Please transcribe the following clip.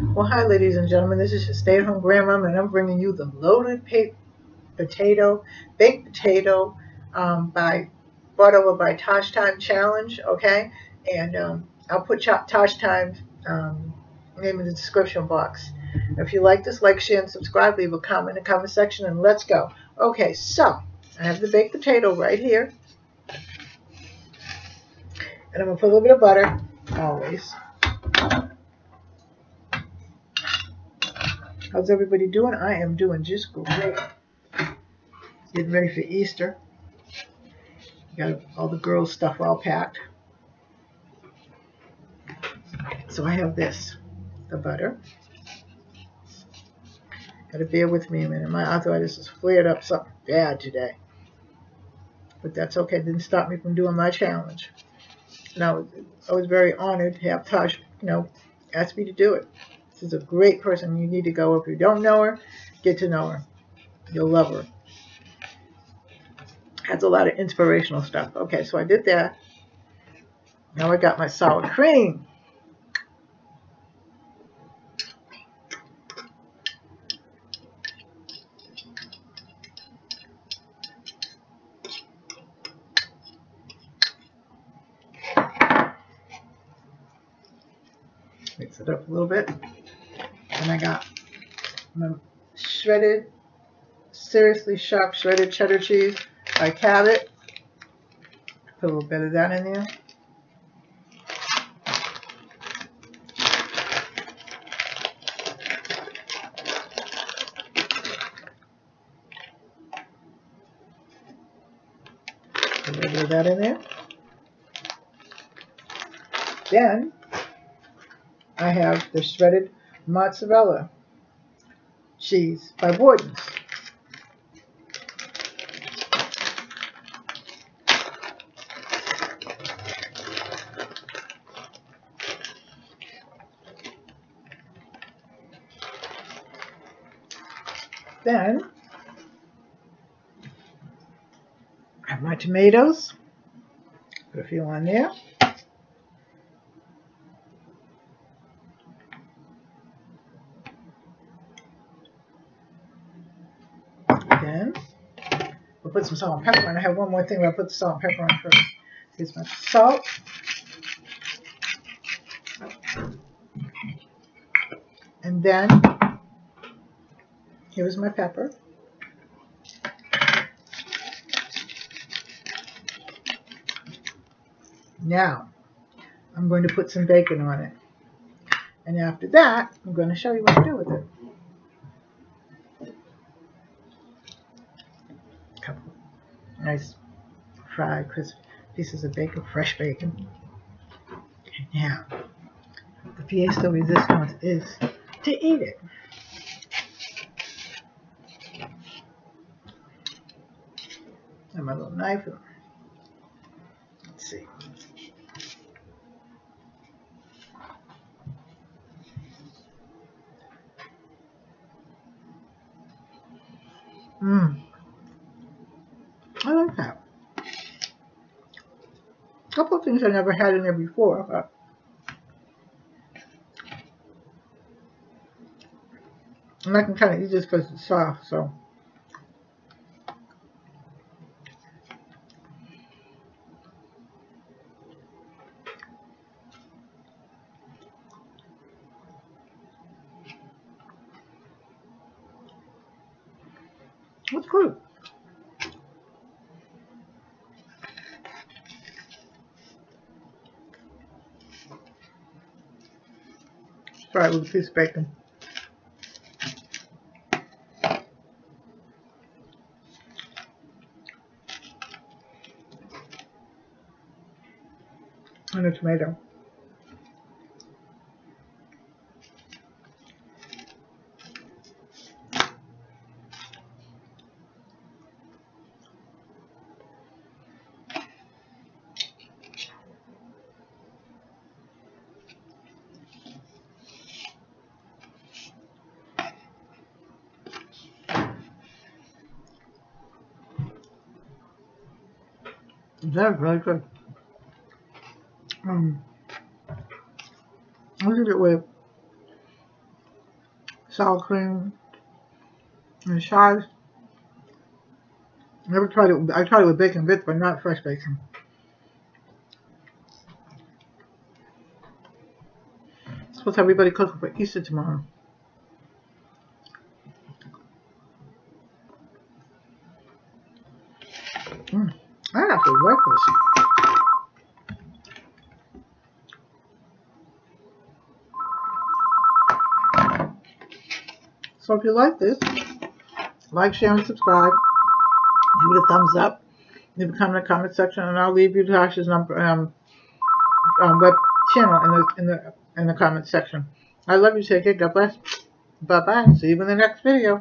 Well, hi, ladies and gentlemen. This is your stay-at-home grandma, and I'm bringing you the loaded potato, baked potato um, by brought over by Tosh Time Challenge. Okay, and um, I'll put Tosh Time um, name in the description box. If you like this, like, share, and subscribe. Leave a comment in the comment section, and let's go. Okay, so I have the baked potato right here, and I'm gonna put a little bit of butter, always. How's everybody doing? I am doing just great. Getting ready for Easter. Got all the girls' stuff all packed. So I have this, the butter. Gotta bear with me a minute. My arthritis has flared up something bad today. But that's okay. Didn't stop me from doing my challenge. Now, I was very honored to have Tosh, you know, ask me to do it. Is a great person. You need to go. If you don't know her, get to know her. You'll love her. Has a lot of inspirational stuff. Okay, so I did that. Now I got my sour cream. Mix it up a little bit. And I got my shredded, seriously sharp shredded cheddar cheese by Cabot. Put a little bit of that in there. Put a little bit of that in there. Then I have the shredded mozzarella cheese by Borden's. Then I have my tomatoes. Put a few on there. We'll put some salt and pepper on. I have one more thing, I'll put the salt and pepper on first. Here's my salt. And then here's my pepper. Now, I'm going to put some bacon on it. And after that, I'm going to show you what to do with it. Nice fried crisp pieces of bacon, fresh bacon. Now, the de resistance is to eat it. And my little knife. Let's see. Mmm. Like that. A couple of things I never had in there before, but and I can kind of eat this because it's soft, so. What's good? Try it with a piece of bacon. And a tomato. That's really good. Um, I'll eat it with sour cream, and chives. I never tried it. I tried it with bacon bits, but not fresh bacon. Supposed to have everybody cooking for Easter tomorrow. Mm, I have to work this. So if you like this, like, share, and subscribe. Give it a thumbs up. Leave a comment in the comment section, and I'll leave you Tasha's number, um, um, web channel in the in the in the comment section. I love you. Take care. God bless. Bye bye. See you in the next video.